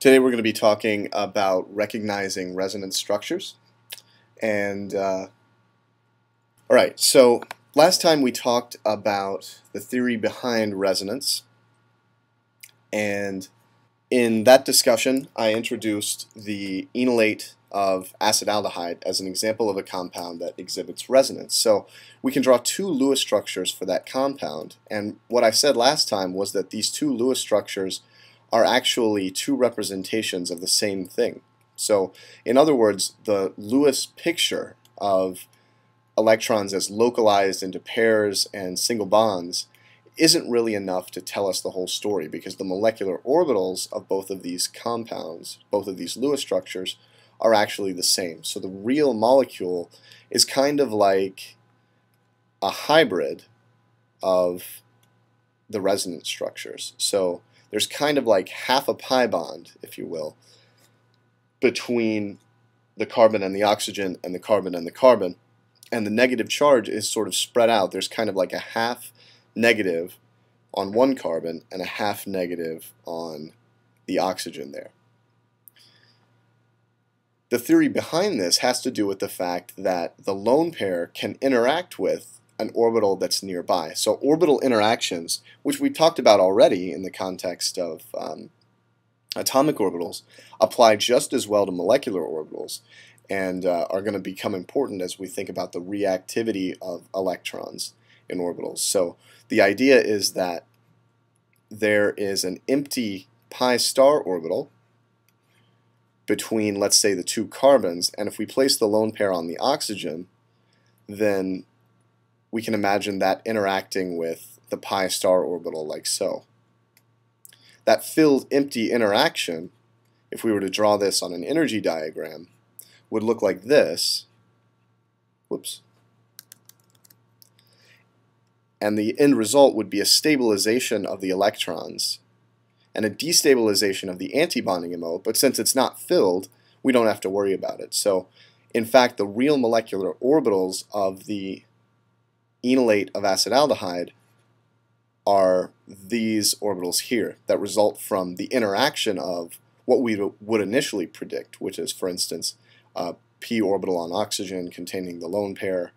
Today we're going to be talking about recognizing resonance structures. And, uh, all right, so last time we talked about the theory behind resonance. And in that discussion, I introduced the enolate of acetaldehyde as an example of a compound that exhibits resonance. So we can draw two Lewis structures for that compound. And what I said last time was that these two Lewis structures are actually two representations of the same thing. So in other words, the Lewis picture of electrons as localized into pairs and single bonds isn't really enough to tell us the whole story because the molecular orbitals of both of these compounds, both of these Lewis structures, are actually the same. So the real molecule is kind of like a hybrid of the resonance structures. So there's kind of like half a pi bond, if you will, between the carbon and the oxygen and the carbon and the carbon. And the negative charge is sort of spread out. There's kind of like a half negative on one carbon and a half negative on the oxygen there. The theory behind this has to do with the fact that the lone pair can interact with an orbital that's nearby. So orbital interactions, which we talked about already in the context of um, atomic orbitals, apply just as well to molecular orbitals and uh, are going to become important as we think about the reactivity of electrons in orbitals. So the idea is that there is an empty pi star orbital between, let's say, the two carbons, and if we place the lone pair on the oxygen, then we can imagine that interacting with the pi star orbital like so. That filled empty interaction, if we were to draw this on an energy diagram, would look like this. Whoops. And the end result would be a stabilization of the electrons and a destabilization of the antibonding MO, but since it's not filled, we don't have to worry about it. So, in fact, the real molecular orbitals of the enolate of acetaldehyde are these orbitals here that result from the interaction of what we would initially predict, which is, for instance, a p orbital on oxygen containing the lone pair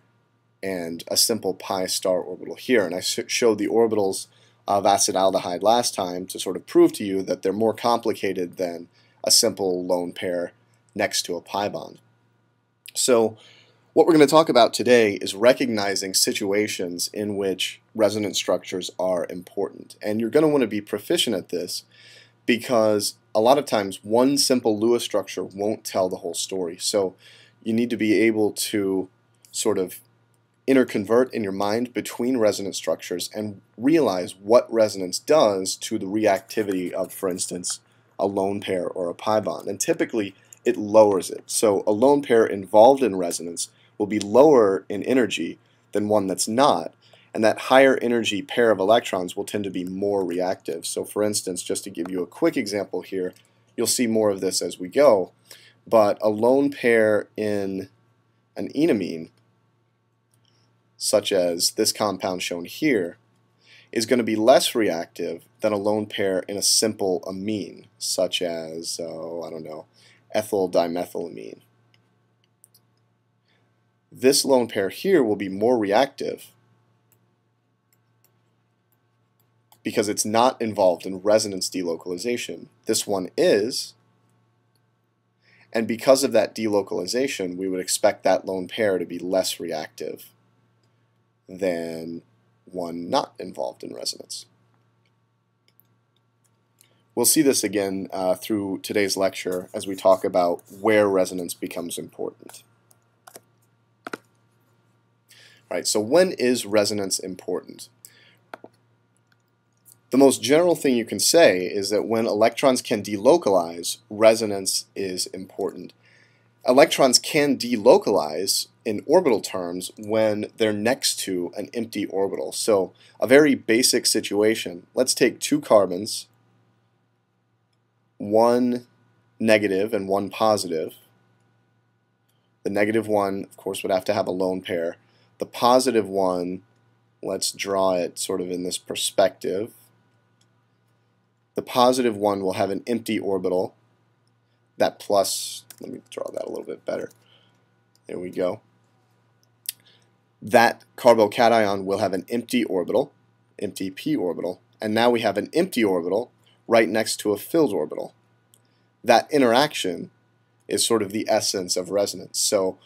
and a simple pi star orbital here. And I showed the orbitals of acetaldehyde last time to sort of prove to you that they're more complicated than a simple lone pair next to a pi bond. So what we're going to talk about today is recognizing situations in which resonance structures are important. And you're going to want to be proficient at this because a lot of times one simple Lewis structure won't tell the whole story. So you need to be able to sort of interconvert in your mind between resonance structures and realize what resonance does to the reactivity of, for instance, a lone pair or a pi bond. And typically it lowers it. So a lone pair involved in resonance will be lower in energy than one that's not. And that higher energy pair of electrons will tend to be more reactive. So for instance, just to give you a quick example here, you'll see more of this as we go, but a lone pair in an enamine, such as this compound shown here, is going to be less reactive than a lone pair in a simple amine, such as, oh, I don't know, ethyl dimethylamine this lone pair here will be more reactive because it's not involved in resonance delocalization. This one is, and because of that delocalization, we would expect that lone pair to be less reactive than one not involved in resonance. We'll see this again uh, through today's lecture as we talk about where resonance becomes important. Right, so when is resonance important? The most general thing you can say is that when electrons can delocalize, resonance is important. Electrons can delocalize in orbital terms when they're next to an empty orbital. So a very basic situation, let's take two carbons, one negative and one positive. The negative one, of course, would have to have a lone pair. The positive one, let's draw it sort of in this perspective. The positive one will have an empty orbital that plus, let me draw that a little bit better. There we go. That carbocation will have an empty orbital, empty p orbital, and now we have an empty orbital right next to a filled orbital. That interaction is sort of the essence of resonance. So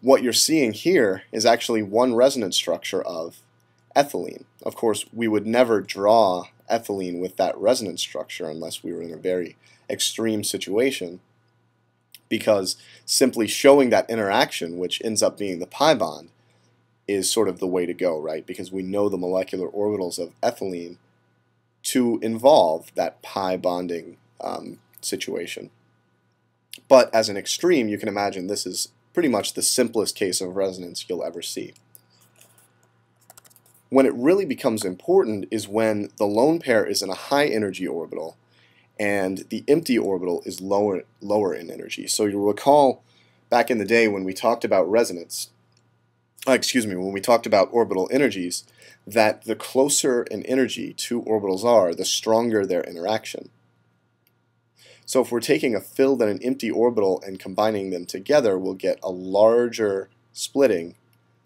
what you're seeing here is actually one resonance structure of ethylene. Of course, we would never draw ethylene with that resonance structure unless we were in a very extreme situation because simply showing that interaction, which ends up being the pi bond, is sort of the way to go, right? Because we know the molecular orbitals of ethylene to involve that pi bonding um, situation. But as an extreme, you can imagine this is pretty much the simplest case of resonance you'll ever see. When it really becomes important is when the lone pair is in a high energy orbital and the empty orbital is lower, lower in energy. So you'll recall back in the day when we talked about resonance, uh, excuse me, when we talked about orbital energies, that the closer in energy two orbitals are, the stronger their interaction. So if we're taking a filled and an empty orbital and combining them together, we'll get a larger splitting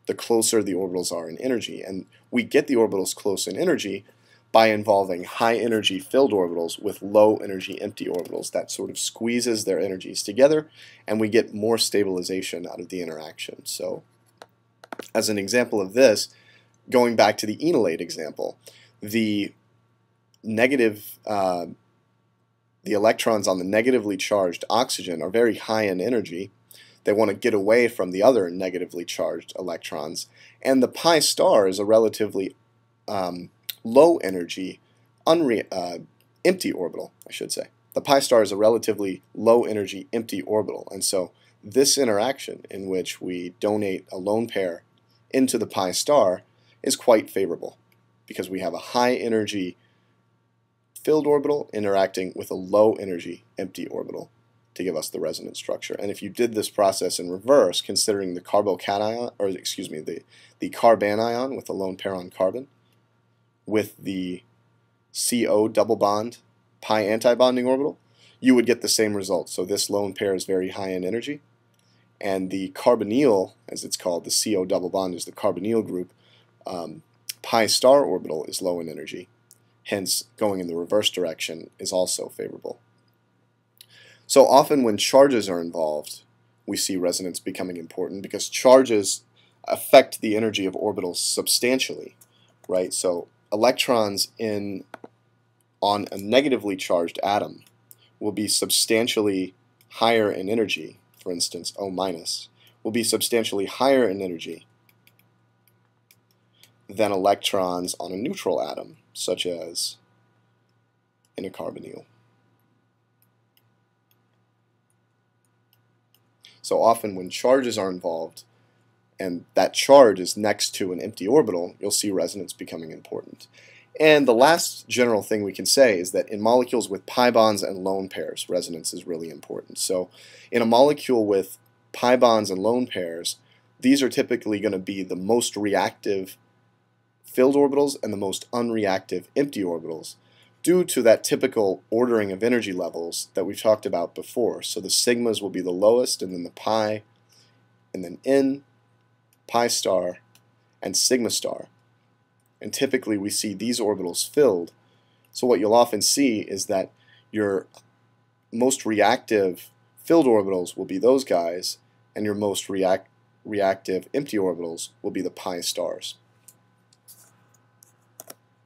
the closer the orbitals are in energy. And we get the orbitals close in energy by involving high energy filled orbitals with low energy empty orbitals. That sort of squeezes their energies together and we get more stabilization out of the interaction. So as an example of this, going back to the enolate example, the negative uh, the electrons on the negatively charged oxygen are very high in energy they want to get away from the other negatively charged electrons. And the pi star is a relatively um, low energy, uh, empty orbital, I should say. The pi star is a relatively low energy empty orbital. And so this interaction in which we donate a lone pair into the pi star is quite favorable because we have a high energy filled orbital interacting with a low energy empty orbital to give us the resonance structure. And if you did this process in reverse, considering the carbocation, or excuse me, the, the carbanion with a lone pair on carbon, with the CO double bond pi antibonding orbital, you would get the same result. So this lone pair is very high in energy, and the carbonyl, as it's called, the CO double bond is the carbonyl group, um, pi star orbital is low in energy. Hence, going in the reverse direction is also favorable. So often when charges are involved, we see resonance becoming important because charges affect the energy of orbitals substantially, right? So electrons in on a negatively charged atom will be substantially higher in energy, for instance, O minus, will be substantially higher in energy than electrons on a neutral atom, such as in a carbonyl. So often when charges are involved and that charge is next to an empty orbital, you'll see resonance becoming important. And the last general thing we can say is that in molecules with pi bonds and lone pairs, resonance is really important. So in a molecule with pi bonds and lone pairs, these are typically going to be the most reactive filled orbitals and the most unreactive empty orbitals due to that typical ordering of energy levels that we've talked about before. So the sigmas will be the lowest, and then the pi, and then n, pi star, and sigma star. And typically we see these orbitals filled. So what you'll often see is that your most reactive filled orbitals will be those guys, and your most react reactive empty orbitals will be the pi stars.